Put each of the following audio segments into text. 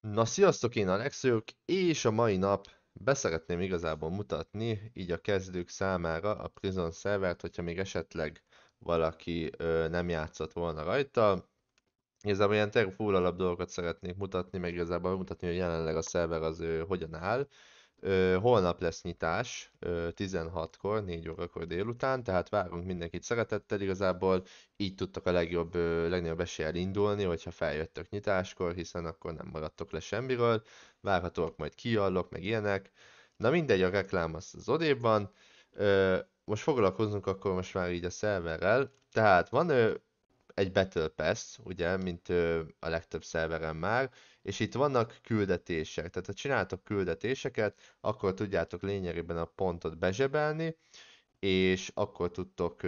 Na sziasztok, én Alex vagyok, és a mai nap beszeretném igazából mutatni, így a kezdők számára a Prison servert, hogyha még esetleg valaki ö, nem játszott volna rajta. Igazából ilyen full alap dolgokat szeretnék mutatni, meg igazából mutatni, hogy jelenleg a szerver az ö, hogyan áll. Holnap lesz nyitás, ö, 16-kor, 4 órakor délután, tehát várunk mindenkit szeretettel, igazából így tudtak a legjobb, legnagyobb eséllyel indulni, hogyha feljöttök nyitáskor, hiszen akkor nem maradtok le semmiről, várhatóak majd kiallok, meg ilyenek. Na mindegy, a reklám az, az odébb van. Most foglalkozunk akkor most már így a szerverrel, tehát van egy Battle Pass, ugye, mint a legtöbb szerveren már, és itt vannak küldetések, tehát ha csináltok küldetéseket, akkor tudjátok lényegében a pontot bezsebelni, és akkor tudtok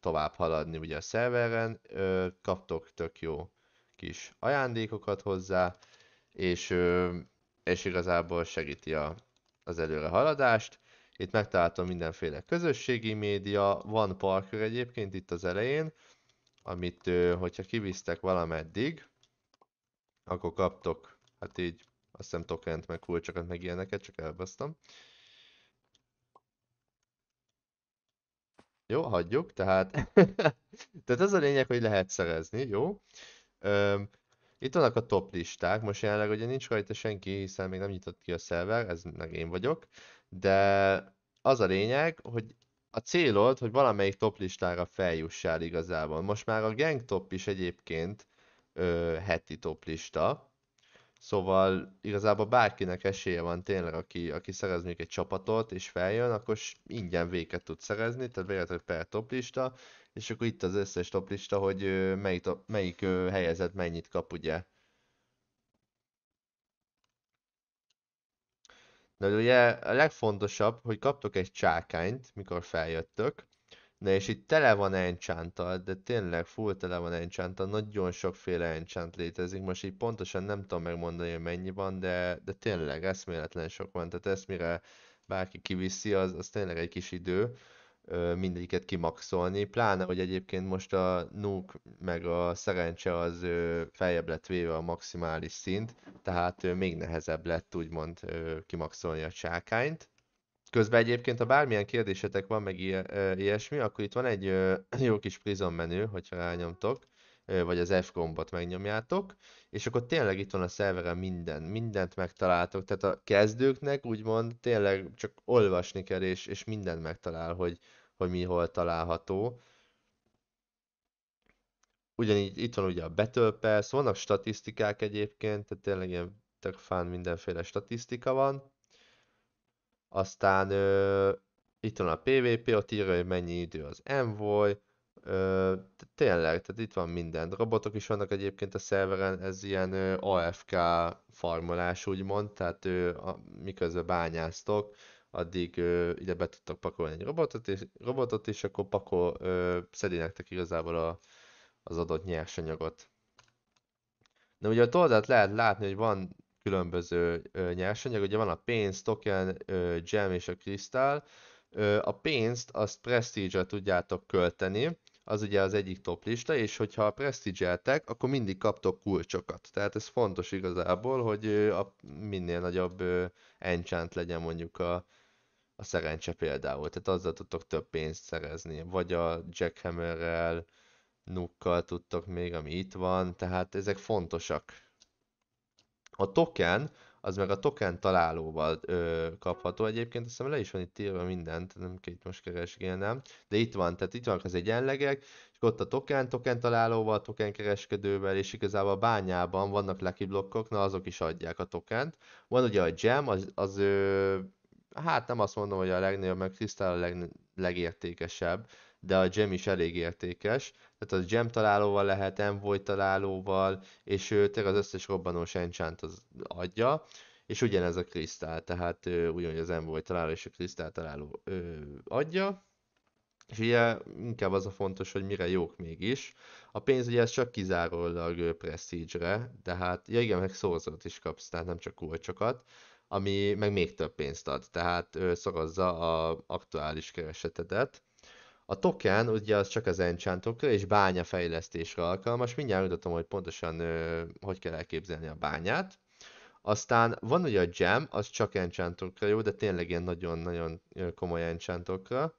tovább haladni ugye a szerveren, kaptok tök jó kis ajándékokat hozzá, és, és igazából segíti a, az előre haladást. Itt megtaláltam mindenféle közösségi média, van parkör egyébként itt az elején, amit, hogyha kivisztek valameddig, akkor kaptok, hát így, azt hiszem tokent, meg kulcsokat, meg ilyeneket, csak elbasztam. Jó, hagyjuk, tehát, tehát ez a lényeg, hogy lehet szerezni, jó? Öm, itt vannak a top listák, most jelenleg ugye nincs rajta senki, hiszen még nem nyitott ki a szerver, ez meg én vagyok, de az a lényeg, hogy a célod, hogy valamelyik top listára feljussál igazából. Most már a gang top is egyébként ö, heti top lista, Szóval igazából bárkinek esélye van tényleg, aki, aki szerez még egy csapatot és feljön, akkor ingyen véget tud szerezni, tehát véletlenül per toplista, és akkor itt az összes toplista, hogy ö, melyik, melyik ö, helyezett mennyit kap, ugye. De ugye a legfontosabb, hogy kaptok egy csákányt, mikor feljöttök, Na és itt tele van enchant de tényleg full tele van enchant nagyon sokféle enchant létezik, most így pontosan nem tudom megmondani, hogy mennyi van, de, de tényleg eszméletlen sok van, tehát ezt mire bárki kiviszi, az, az tényleg egy kis idő mindegyiket kimaxolni, pláne, hogy egyébként most a Nuke meg a szerencse az feljebb lett véve a maximális szint, tehát még nehezebb lett úgymond kimaxolni a csákányt. Közben egyébként, ha bármilyen kérdésetek van, meg ilyesmi, akkor itt van egy jó kis prison menü, hogyha rányomtok, vagy az F gombot megnyomjátok, és akkor tényleg itt van a szerveren minden, mindent megtaláltok, tehát a kezdőknek úgymond tényleg csak olvasni kell, és, és mindent megtalál, hogy, hogy mi hol található. Ugyanígy itt van ugye a Battle Pass, vannak statisztikák egyébként, tehát tényleg ilyen tök fán mindenféle statisztika van. Aztán ö, itt van a PvP, ott írja, hogy mennyi idő az Envoy, ö, tényleg, tehát itt van minden. Robotok is vannak egyébként a szerveren, ez ilyen ö, AFK farmolás úgymond, tehát miközben bányáztok, addig ö, ide be tudtok pakolni egy robotot, és, robotot, és akkor pakol, ö, szedi nektek igazából a, az adott nyersanyagot. De ugye a oldalt lehet látni, hogy van különböző ö, nyersanyag. Ugye van a pénz, token, ö, gem és a kristál. Ö, a pénzt azt prestige tudjátok költeni, az ugye az egyik top lista, és hogyha prestige akkor mindig kaptok kulcsokat. Tehát ez fontos igazából, hogy a minél nagyobb enchant legyen mondjuk a, a szerencse például. Tehát azzal tudtok több pénzt szerezni. Vagy a jackhammerrel, nukkal tudtok még, ami itt van. Tehát ezek fontosak a token, az meg a token találóval ö, kapható. Egyébként azt hiszem le is van itt írva mindent, nem kell itt most keresgélnem. De itt van, tehát itt vannak az egyenlegek, és ott a token, token találóval, token kereskedővel, és igazából a bányában vannak lucky blokkok, na azok is adják a tokent. Van ugye a gem, az, az ö, hát nem azt mondom, hogy a legnagyobb, meg Crystal a leg, legértékesebb, de a gem is elég értékes. Tehát a gem találóval lehet, envoy találóval, és tényleg az összes robbanós enchant az adja, és ugyanez a krisztál, tehát ugyanúgy az envoy találó és a krisztál találó ö, adja. És ugye inkább az a fontos, hogy mire jók mégis. A pénz ugye ez csak kizárólag prestige-re, de hát, ja igen, meg szorzót is kapsz, tehát nem csak kulcsokat, ami meg még több pénzt ad, tehát szorozza a aktuális keresetedet. A token ugye az csak az enchantokra és bányafejlesztésre alkalmas. Mindjárt mutatom, hogy pontosan ö, hogy kell elképzelni a bányát. Aztán van ugye a gem, az csak enchantokra jó, de tényleg ilyen nagyon-nagyon komoly enchantokra.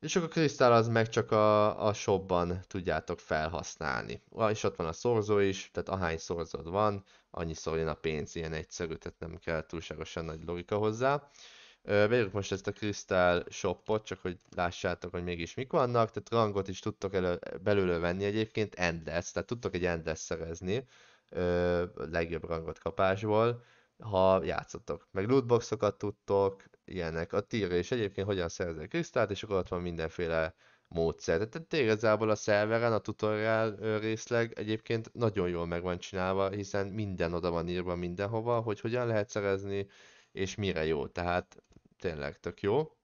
És akkor a krisztál az meg csak a, a shopban tudjátok felhasználni. És ott van a szorzó is, tehát ahány szorzód van, annyiszor jön a pénz, ilyen egyszerű, tehát nem kell túlságosan nagy logika hozzá. Vegyük most ezt a Crystal Shopot, csak hogy lássátok, hogy mégis mik vannak. Tehát rangot is tudtok elő, belőle venni egyébként, endless, tehát tudtok egy endless szerezni ö, legjobb rangot kapásból, ha játszotok. Meg lootboxokat tudtok, ilyenek. A tírre és egyébként hogyan szerzel kristált, és akkor ott van mindenféle módszer. Tehát igazából a szerveren a tutorial részleg egyébként nagyon jól meg van csinálva, hiszen minden oda van írva mindenhova, hogy hogyan lehet szerezni, és mire jó. Tehát tényleg tök jó.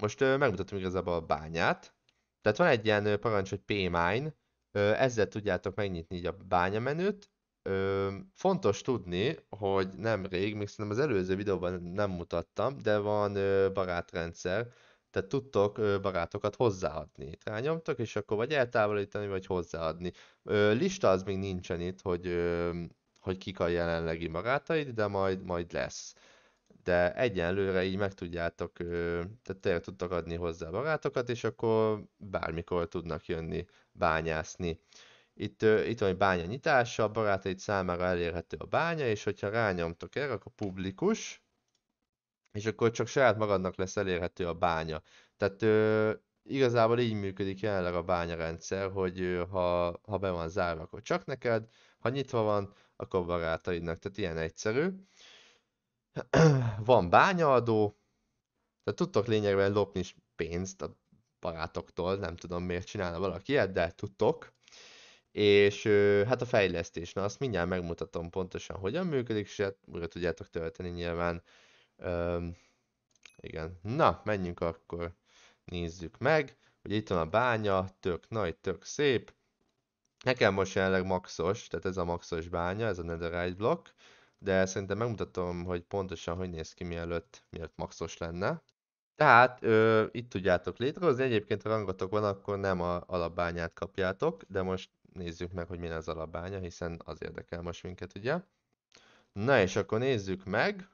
Most megmutatom igazából a bányát. Tehát van egy ilyen parancs, hogy P-Mine, ezzel tudjátok megnyitni így a bányamenüt. Ö, fontos tudni, hogy nemrég, még szerintem az előző videóban nem mutattam, de van ö, barátrendszer, tehát tudtok ö, barátokat hozzáadni. Rányomtok, és akkor vagy eltávolítani, vagy hozzáadni. Ö, lista az még nincsen itt, hogy, ö, hogy kik a jelenlegi barátaid, de majd, majd lesz de egyenlőre így meg tudjátok, tehát tényleg tudtak adni hozzá barátokat, és akkor bármikor tudnak jönni bányászni. Itt, itt van egy bánya nyitása, a barátaid számára elérhető a bánya, és hogyha rányomtok erre, akkor publikus, és akkor csak saját magadnak lesz elérhető a bánya. Tehát igazából így működik jelenleg a bányarendszer, hogy ha, ha be van zárva, akkor csak neked, ha nyitva van, akkor barátaidnak. Tehát ilyen egyszerű. van bányaadó, tehát tudtok lényegben lopni is pénzt a barátoktól, nem tudom miért csinálna valaki ilyet, de tudtok. És hát a fejlesztés, na azt mindjárt megmutatom pontosan, hogyan működik, és hát újra tudjátok tölteni nyilván. Üm, igen, na, menjünk akkor, nézzük meg. Ugye itt van a bánya, tök nagy, tök szép. Nekem most jelenleg maxos, tehát ez a maxos bánya, ez a netherite block de szerintem megmutatom, hogy pontosan hogy néz ki mielőtt, mielőtt maxos lenne. Tehát ö, itt tudjátok létrehozni, egyébként ha rangotok van, akkor nem a alapbányát kapjátok, de most nézzük meg, hogy milyen az alapbánya, hiszen az érdekel most minket, ugye? Na és akkor nézzük meg.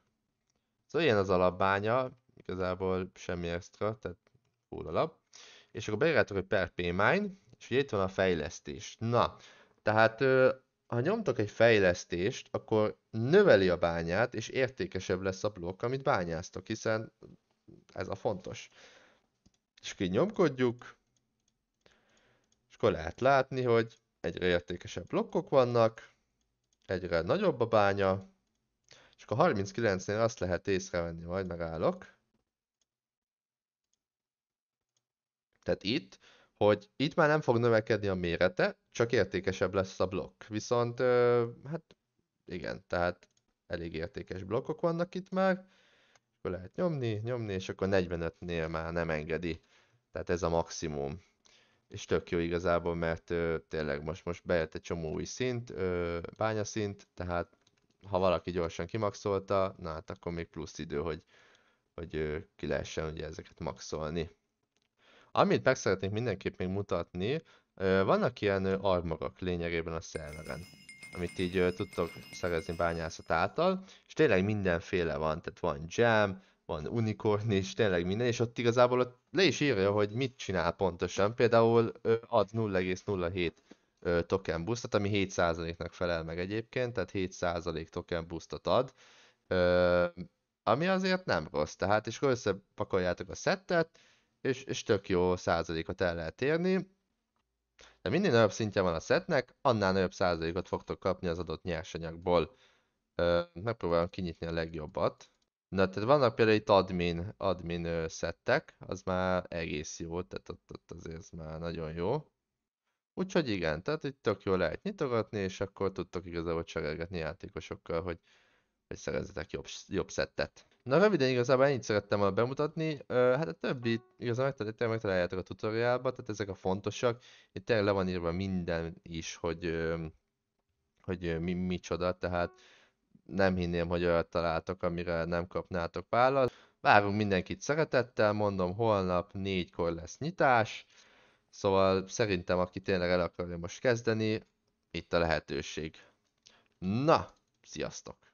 Szóval ilyen az alapbánya, igazából semmi extra, tehát full alap. És akkor beírjátok, hogy per pmine, és ugye itt van a fejlesztés. Na, tehát ö, ha nyomtok egy fejlesztést, akkor növeli a bányát, és értékesebb lesz a blokk, amit bányáztok, hiszen ez a fontos. És így nyomkodjuk, és akkor lehet látni, hogy egyre értékesebb blokkok vannak, egyre nagyobb a bánya, és akkor 39-nél azt lehet észrevenni, majd megállok. Tehát itt hogy itt már nem fog növekedni a mérete, csak értékesebb lesz a blokk. Viszont, hát igen, tehát elég értékes blokkok vannak itt már, akkor lehet nyomni, nyomni, és akkor 45-nél már nem engedi. Tehát ez a maximum. És tök jó igazából, mert ö, tényleg most, most bejött egy csomó új szint, ö, bányaszint, tehát ha valaki gyorsan kimaxolta, na hát akkor még plusz idő, hogy, hogy ö, ki lehessen ugye ezeket maxolni. Amit meg szeretnék mindenképp még mutatni, vannak ilyen armorok lényegében a szerveren, amit így tudtok szerezni bányászat által, és tényleg mindenféle van, tehát van jam, van unicorn is, tényleg minden, és ott igazából ott le is írja, hogy mit csinál pontosan. Például ad 0,07 token boostot, ami 7%-nak felel meg egyébként, tehát 7% token boostot ad, ami azért nem rossz. Tehát, és akkor összepakoljátok a szettet, és, és tök jó százalékot el lehet érni. De minél nagyobb szintje van a szetnek, annál nagyobb százalékot fogtok kapni az adott nyersanyagból. Ö, megpróbálom kinyitni a legjobbat. Na, tehát vannak például itt admin, admin szettek, az már egész jó, tehát ott, ott azért ez már nagyon jó. Úgyhogy igen, tehát itt tök jól lehet nyitogatni, és akkor tudtok igazából cserélgetni játékosokkal, hogy, hogy szerezzetek jobb, jobb szettet. Na röviden igazából ennyit szerettem volna bemutatni, hát a többi igazából tényleg megtaláljátok a tutoriálba, tehát ezek a fontosak. Itt tényleg le van írva minden is, hogy, hogy mi, micsoda, tehát nem hinném, hogy olyat találtok, amire nem kapnátok választ. Várunk mindenkit szeretettel, mondom, holnap négykor lesz nyitás, szóval szerintem aki tényleg el akarja most kezdeni, itt a lehetőség. Na, Sziasztok!